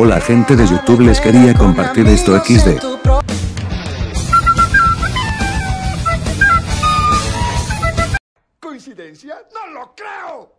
Hola gente de YouTube les quería compartir esto XD. ¿Coincidencia? ¡No lo creo!